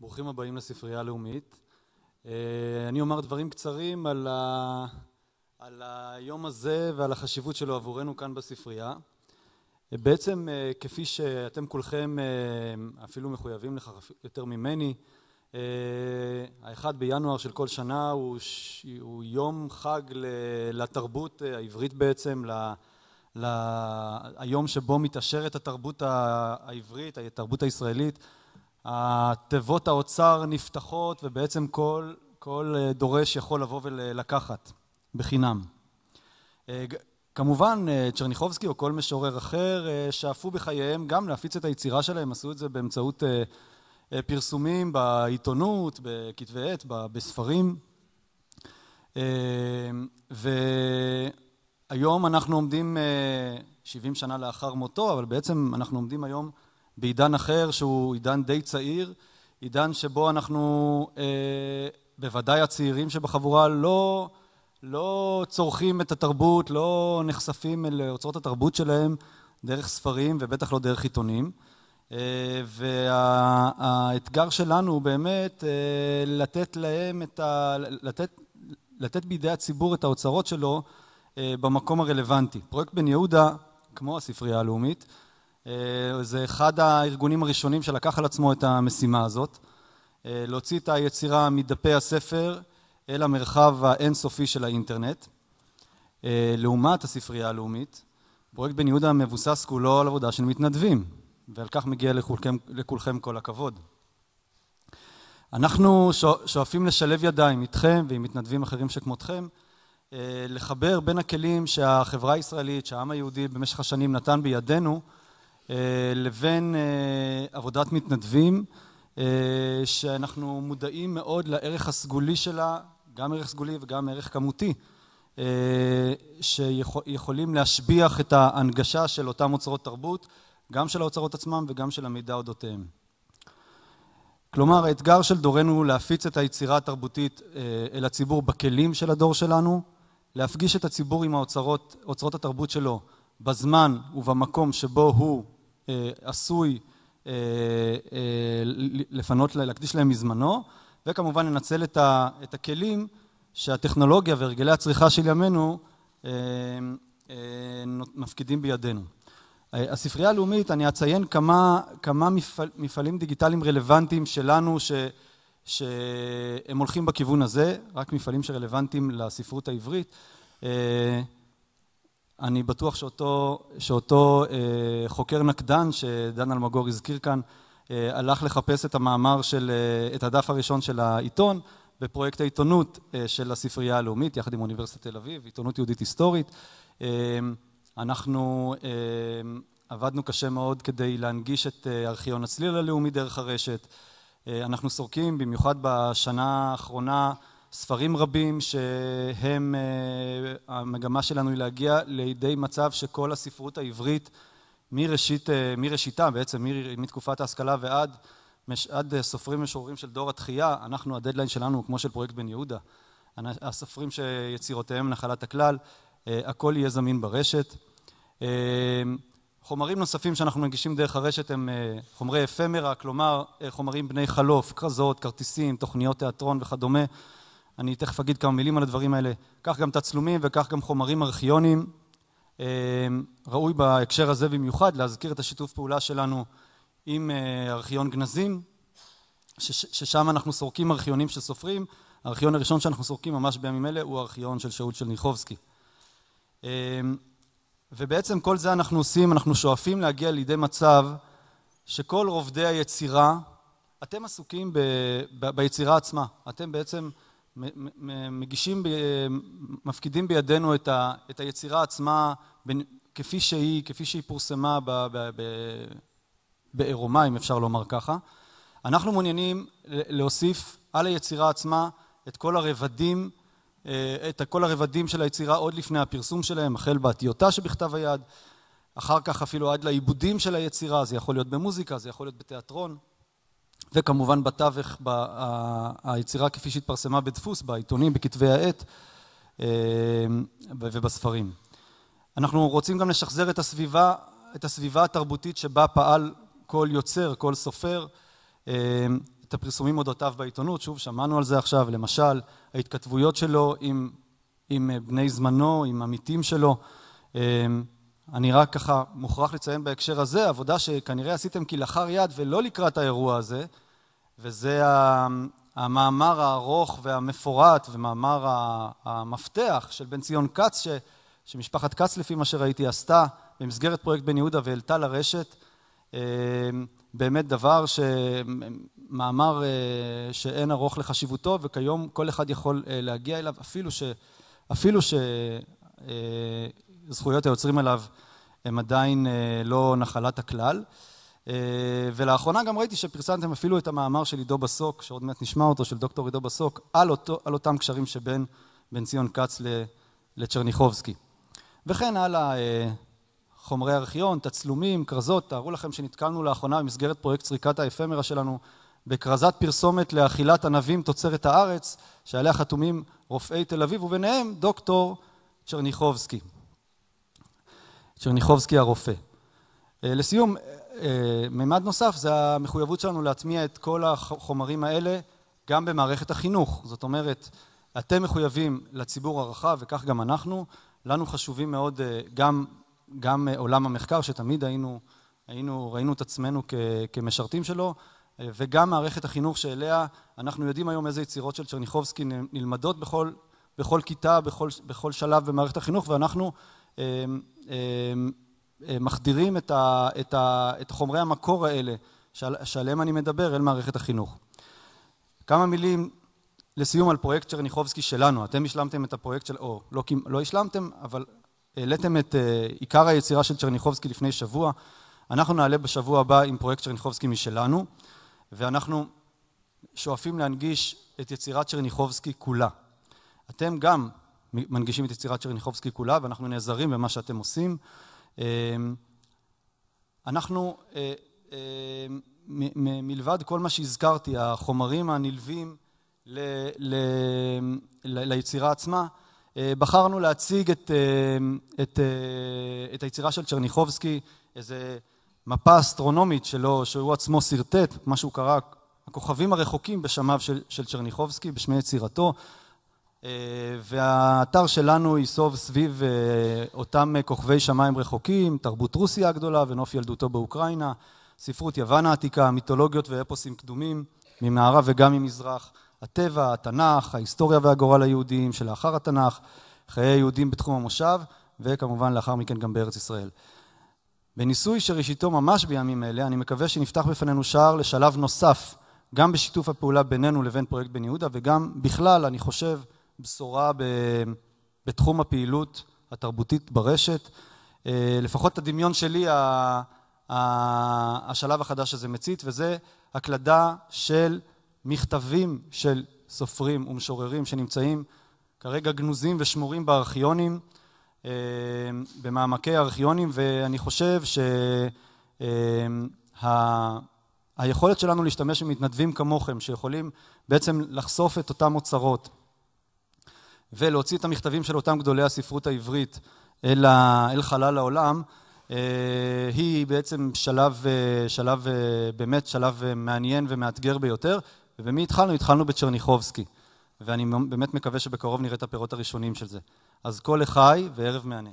ברוכים הבאים לספרייה הלאומית. אני אומר דברים קצרים על, ה... על היום הזה ועל החשיבות שלו עבורנו כאן בספרייה. בעצם כפי שאתם כולכם אפילו מחויבים לכך יותר ממני, האחד בינואר של כל שנה הוא, הוא יום חג לתרבות העברית בעצם, היום שבו מתעשרת התרבות העברית, התרבות הישראלית, התיבות האוצר נפתחות ובעצם כל, כל דורש יכול לבוא ולקחת בחינם. כמובן צ'רניחובסקי או כל משורר אחר שאפו בחייהם גם להפיץ את היצירה שלהם, עשו את זה באמצעות פרסומים בעיתונות, בכתבי עת, בספרים. והיום אנחנו עומדים 70 שנה לאחר מותו, אבל בעצם אנחנו עומדים היום בעידן אחר שהוא עידן די צעיר, עידן שבו אנחנו, בוודאי הצעירים שבחבורה, לא, לא צורכים את התרבות, לא נחשפים אל אוצרות התרבות שלהם דרך ספרים ובטח לא דרך עיתונים. והאתגר שלנו הוא באמת לתת להם את ה... לתת, לתת בידי הציבור את האוצרות שלו במקום הרלוונטי. פרויקט בן יהודה, כמו הספרייה הלאומית, זה אחד הארגונים הראשונים שלקח על עצמו את המשימה הזאת, להוציא את היצירה מדפי הספר אל המרחב האינסופי של האינטרנט. לעומת הספרייה הלאומית, פרויקט בן יהודה מבוסס כולו על עבודה של מתנדבים, ועל כך מגיע לכולכם, לכולכם כל הכבוד. אנחנו שואפים לשלב ידיים איתכם ועם מתנדבים אחרים שכמותכם, לחבר בין הכלים שהחברה הישראלית, שהעם היהודי במשך השנים נתן בידינו, לבין עבודת מתנדבים, שאנחנו מודעים מאוד לערך הסגולי שלה, גם ערך סגולי וגם ערך כמותי, שיכולים להשביח את ההנגשה של אותם אוצרות תרבות, גם של האוצרות עצמם וגם של המידע אודותיהם. כלומר, האתגר של דורנו הוא להפיץ את היצירה התרבותית אל הציבור בכלים של הדור שלנו, להפגיש את הציבור עם האוצרות, אוצרות התרבות שלו בזמן ובמקום שבו הוא עשוי לפנות, להקדיש להם מזמנו, וכמובן לנצל את הכלים שהטכנולוגיה והרגלי הצריכה של ימינו מפקידים בידינו. הספרייה הלאומית, אני אציין כמה, כמה מפעלים דיגיטליים רלוונטיים שלנו שהם הולכים בכיוון הזה, רק מפעלים שרלוונטיים לספרות העברית. אני בטוח שאותו, שאותו חוקר נקדן שדן אלמגור הזכיר כאן, הלך לחפש את המאמר של, את הדף הראשון של העיתון בפרויקט העיתונות של הספרייה הלאומית, יחד עם אוניברסיטת תל אביב, עיתונות יהודית היסטורית. אנחנו עבדנו קשה מאוד כדי להנגיש את ארכיון הצליל הלאומי דרך הרשת. אנחנו סורקים, במיוחד בשנה האחרונה, ספרים רבים שהם, המגמה שלנו היא להגיע לידי מצב שכל הספרות העברית מראשית, מראשיתה בעצם, מתקופת ההשכלה ועד עד סופרים משוררים של דור התחייה, אנחנו, הדדליין שלנו, כמו של פרויקט בן יהודה, הסופרים שיצירותיהם נחלת הכלל, הכל יהיה זמין ברשת. חומרים נוספים שאנחנו מגישים דרך הרשת הם חומרי אפמרה, כלומר חומרים בני חלוף, כרזות, כרטיסים, תוכניות תיאטרון וכדומה. אני תכף אגיד כמה מילים על הדברים האלה. כך גם תצלומים וכך גם חומרים ארכיוניים. ראוי בהקשר הזה במיוחד להזכיר את השיתוף פעולה שלנו עם ארכיון גנזים, ששם אנחנו סורקים ארכיונים של סופרים. הארכיון הראשון שאנחנו סורקים ממש בימים אלה הוא הארכיון של שאול צ'רניחובסקי. ובעצם כל זה אנחנו עושים, אנחנו שואפים להגיע לידי מצב שכל רובדי היצירה, אתם עסוקים ביצירה עצמה, אתם בעצם מגישים, מפקידים בידינו את היצירה עצמה כפי שהיא, כפי שהיא פורסמה בעירומה, אם אפשר לומר ככה. אנחנו מעוניינים להוסיף על היצירה עצמה את כל הרבדים, את כל הרבדים של היצירה עוד לפני הפרסום שלהם, החל באותיותה שבכתב היד, אחר כך אפילו עד לעיבודים של היצירה, זה יכול להיות במוזיקה, זה יכול להיות בתיאטרון, וכמובן בתווך, היצירה כפי שהתפרסמה בדפוס, בעיתונים, בכתבי העת ובספרים. אנחנו רוצים גם לשחזר את הסביבה, את הסביבה התרבותית שבה פעל כל יוצר, כל סופר, את הפרסומים אודותיו בעיתונות, שוב שמענו על זה עכשיו, למשל ההתכתבויות שלו עם, עם בני זמנו, עם עמיתים שלו. אני רק ככה מוכרח לציין בהקשר הזה, עבודה שכנראה עשיתם כלאחר יד ולא לקראת האירוע הזה, וזה המאמר הארוך והמפורט ומאמר המפתח של בן ציון כץ, ש, שמשפחת כץ לפי מה שראיתי עשתה במסגרת פרויקט בן יהודה והעלתה לרשת. באמת דבר שמאמר שאין ארוך לחשיבותו וכיום כל אחד יכול להגיע אליו אפילו, ש, אפילו שזכויות היוצרים עליו הם עדיין לא נחלת הכלל. ולאחרונה גם ראיתי שפרסמתם אפילו את המאמר של עידו בסוק, שעוד מעט נשמע אותו, של דוקטור עידו בסוק, על, אותו, על אותם קשרים שבין בן ציון כץ לצ'רניחובסקי. וכן הלאה חומרי ארכיון, תצלומים, כרזות, תארו לכם שנתקלנו לאחרונה במסגרת פרויקט סריקת האפמרה שלנו בכרזת פרסומת לאכילת ענבים תוצרת הארץ, שעליה חתומים רופאי תל אביב, וביניהם דוקטור צ'רניחובסקי. צ'רניחובסקי הרופא. לסיום, מימד נוסף זה המחויבות שלנו להטמיע את כל החומרים האלה גם במערכת החינוך. זאת אומרת, אתם מחויבים לציבור הרחב וכך גם אנחנו. לנו חשובים מאוד גם גם עולם המחקר שתמיד היינו, היינו, ראינו את עצמנו כמשרתים שלו וגם מערכת החינוך שאליה אנחנו יודעים היום איזה יצירות של צ'רניחובסקי נלמדות בכל, בכל כיתה, בכל, בכל שלב במערכת החינוך ואנחנו מחדירים את, ה, את, ה, את חומרי המקור האלה שעליהם אני מדבר אל מערכת החינוך. כמה מילים לסיום על פרויקט צ'רניחובסקי שלנו. אתם השלמתם את הפרויקט של... או לא, לא השלמתם, אבל העליתם את עיקר היצירה של צ'רניחובסקי לפני שבוע. אנחנו נעלה בשבוע הבא עם פרויקט צ'רניחובסקי משלנו, ואנחנו שואפים להנגיש את יצירת צ'רניחובסקי כולה. אתם גם מנגישים את יצירת צ'רניחובסקי כולה, ואנחנו נעזרים במה שאתם עושים. אנחנו, מלבד כל מה שהזכרתי, החומרים הנלווים ליצירה עצמה, בחרנו להציג את, את, את היצירה של צ'רניחובסקי, איזה מפה אסטרונומית שלו, שהוא עצמו שרטט, מה שהוא קרא הכוכבים הרחוקים בשמיו של, של צ'רניחובסקי, בשמי יצירתו, והאתר שלנו ייסוב סביב אותם כוכבי שמיים רחוקים, תרבות רוסיה הגדולה ונוף ילדותו באוקראינה, ספרות יוון העתיקה, מיתולוגיות ואפוסים קדומים ממערב וגם ממזרח, הטבע, התנ"ך, ההיסטוריה והגורל היהודיים שלאחר התנ"ך, חיי היהודים בתחום המושב, וכמובן לאחר מכן גם בארץ ישראל. בניסוי שראשיתו ממש בימים אלה, אני מקווה שנפתח בפנינו שער לשלב נוסף, גם בשיתוף הפעולה בינינו לבין פרויקט בן יהודה, וגם בכלל, אני חושב, בשורה בתחום הפעילות התרבותית ברשת. לפחות את הדמיון שלי, השלב החדש הזה מצית, וזה הקלדה של מכתבים של סופרים ומשוררים שנמצאים כרגע גנוזים ושמורים בארכיונים, במעמקי הארכיונים, ואני חושב שהיכולת שלנו להשתמש במתנדבים כמוכם, שיכולים בעצם לחשוף את אותם אוצרות ולהוציא את המכתבים של אותם גדולי הספרות העברית אל חלל העולם, היא בעצם שלב, שלב, באמת שלב מעניין ומאתגר ביותר. ובמי התחלנו? התחלנו בצ'רניחובסקי, ואני באמת מקווה שבקרוב נראה את הפירות הראשונים של זה. אז כה לחי וערב מהנה.